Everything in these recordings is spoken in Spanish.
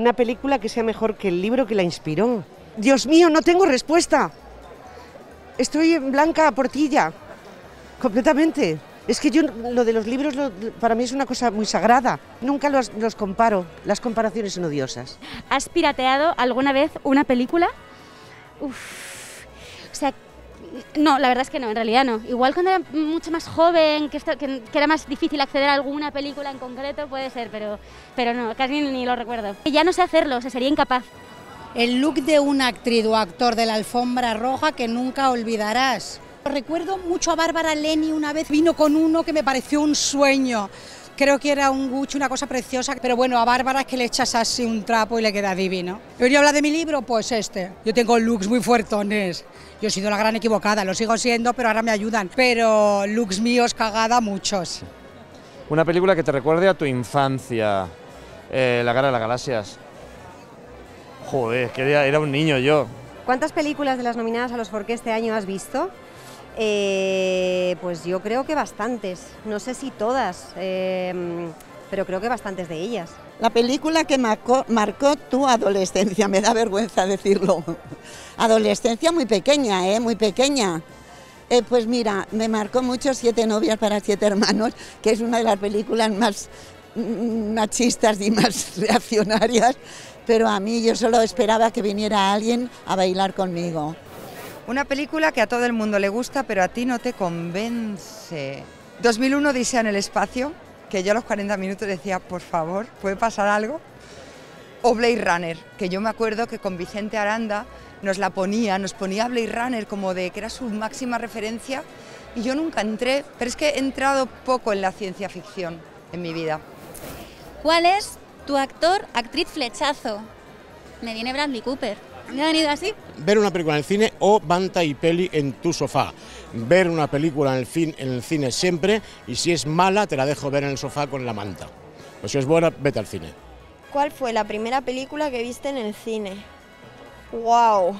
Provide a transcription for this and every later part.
una película que sea mejor que el libro que la inspiró. Dios mío, no tengo respuesta. Estoy en blanca portilla, completamente. Es que yo lo de los libros para mí es una cosa muy sagrada. Nunca los, los comparo. Las comparaciones son odiosas. ¿Has pirateado alguna vez una película? Uf. O sea, no, la verdad es que no, en realidad no. Igual cuando era mucho más joven, que, que, era más difícil acceder a alguna película en concreto, puede ser, pero, pero no, casi ni lo recuerdo. Ya no sé hacerlo, o sea, sería incapaz. El look de una actriz o actor de la alfombra roja que nunca olvidarás. Recuerdo mucho a Bárbara Leni una vez, vino con uno que me pareció un sueño. Creo que era un Gucci, una cosa preciosa, pero bueno, a Bárbara es que le echas así un trapo y le queda divino. ¿Venía a hablar de mi libro? Pues este. Yo tengo looks muy fuertones. Yo he sido la gran equivocada, lo sigo siendo, pero ahora me ayudan. Pero looks míos cagada, muchos. Una película que te recuerde a tu infancia. Eh, la cara de las galaxias. Joder, que era un niño yo. ¿Cuántas películas de las nominadas a los Forqué este año has visto? Eh, pues yo creo que bastantes, no sé si todas, eh, pero creo que bastantes de ellas. La película que marcó, marcó, tu adolescencia, me da vergüenza decirlo. Adolescencia muy pequeña, ¿eh? Muy pequeña. Eh, pues mira, me marcó mucho Siete novias para siete hermanos, que es una de las películas más mm, machistas y más reaccionarias, pero a mí yo solo esperaba que viniera alguien a bailar conmigo. Una película que a todo el mundo le gusta, pero a ti no te convence. 2001 Odisea en el espacio, que yo a los 40 minutos decía, por favor, ¿puede pasar algo? O Blade Runner, que yo me acuerdo que con Vicente Aranda nos la ponía, nos ponía Blade Runner como de que era su máxima referencia y yo nunca entré, pero es que he entrado poco en la ciencia ficción en mi vida. ¿Cuál es tu actor, actriz flechazo? Me viene Bradley Cooper. ¿Me ha venido así? Ver una película en el cine o banta y peli en tu sofá. Ver una película en el, en el cine siempre y si es mala te la dejo ver en el sofá con la manta. O si es buena, vete al cine. ¿Cuál fue la primera película que viste en el cine? ¡Wow!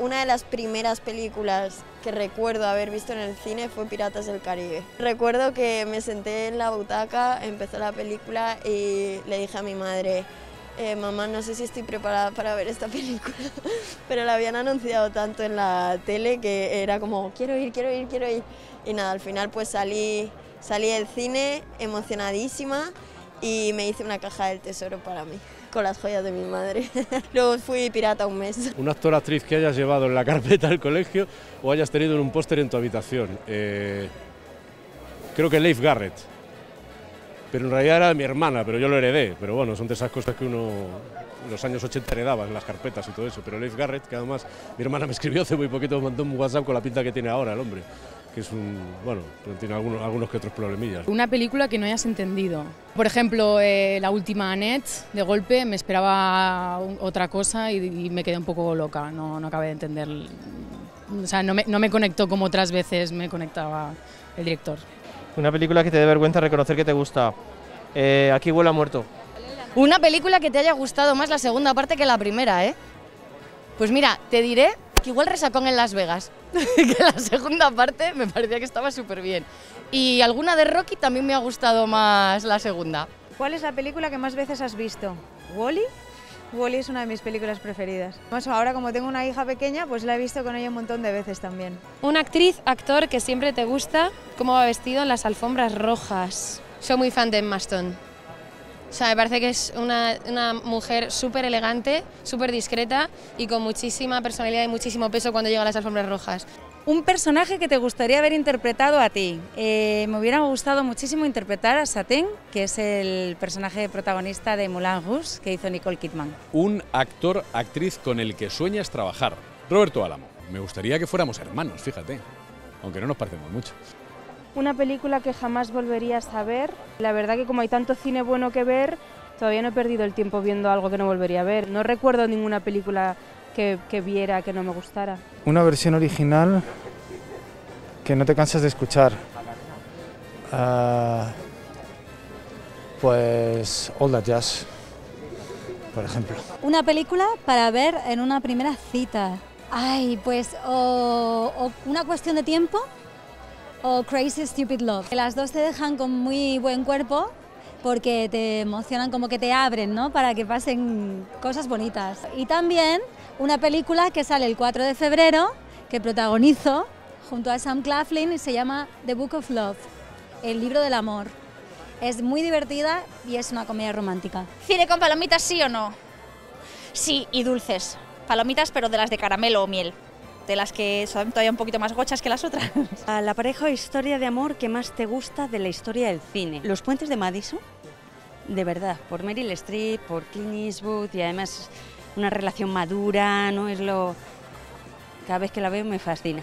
Una de las primeras películas que recuerdo haber visto en el cine fue Piratas del Caribe. Recuerdo que me senté en la butaca, empezó la película y le dije a mi madre, eh, mamá, no sé si estoy preparada para ver esta película, pero la habían anunciado tanto en la tele que era como, quiero ir, quiero ir, quiero ir. Y nada, al final pues salí, salí del cine emocionadísima y me hice una caja del tesoro para mí, con las joyas de mi madre. Luego fui pirata un mes. Un actor actriz que hayas llevado en la carpeta del colegio o hayas tenido en un póster en tu habitación. Eh, creo que Leif Garrett pero en realidad era mi hermana, pero yo lo heredé. Pero bueno, son de esas cosas que uno en los años 80 heredaba en las carpetas y todo eso. Pero Leif Garrett, que además mi hermana me escribió hace muy poquito, mandó un WhatsApp con la pinta que tiene ahora el hombre. Que es un. Bueno, tiene algunos, algunos que otros problemillas. Una película que no hayas entendido. Por ejemplo, eh, la última Annette, de golpe, me esperaba otra cosa y, me quedé un poco loca. No, no acabé de entender. O sea, no me, no me conectó como otras veces me conectaba el director. Una película que te dé vergüenza reconocer que te gusta. Eh, aquí huele a muerto. Una película que te haya gustado más la segunda parte que la primera, ¿eh? Pues mira, te diré que igual resacón en Las Vegas, que la segunda parte me parecía que estaba súper bien. Y alguna de Rocky también me ha gustado más la segunda. ¿Cuál es la película que más veces has visto? ¿Wally? Wally es una de mis películas preferidas. ahora como tengo una hija pequeña, pues la he visto con ella un montón de veces también. Una actriz, actor que siempre te gusta, cómo va vestido en las alfombras rojas. Soy muy fan de Emma Stone. O sea, me parece que es una, una mujer súper elegante, súper discreta y con muchísima personalidad y muchísimo peso cuando llega a las alfombras rojas. Un personaje que te gustaría haber interpretado a ti. Eh, me hubiera gustado muchísimo interpretar a Satin, que es el personaje protagonista de Moulin Rouge que hizo Nicole Kidman. Un actor, actriz con el que sueñas trabajar. Roberto Álamo. Me gustaría que fuéramos hermanos, fíjate. Aunque no nos parecemos mucho. Una película que jamás volverías a ver. La verdad que como hay tanto cine bueno que ver, todavía no he perdido el tiempo viendo algo que no volvería a ver. No recuerdo ninguna película que, viera que no me gustara. Una versión original que no te cansas de escuchar. Ah, pues All That Jazz, por ejemplo. Una película para ver en una primera cita. Ay, pues o, una cuestión de tiempo o Crazy Stupid Love. Las dos te dejan con muy buen cuerpo porque te emocionan como que te abren, ¿no? Para que pasen cosas bonitas. Y también una película que sale el 4 de febrero, que protagonizo junto a Sam Claflin y se llama The Book of Love, el libro del amor. Es muy divertida y es una comedia romántica. ¿Cine con palomitas sí o no? Sí, y dulces. Palomitas, pero de las de caramelo o miel. De las que son todavía un poquito más gochas que las otras. A la pareja o historia de amor que más te gusta de la historia del cine. Los puentes de Madison, de verdad, por Meryl Streep, por Clint Eastwood y además una relación madura, ¿no? Es lo... Cada vez que la veo me fascina.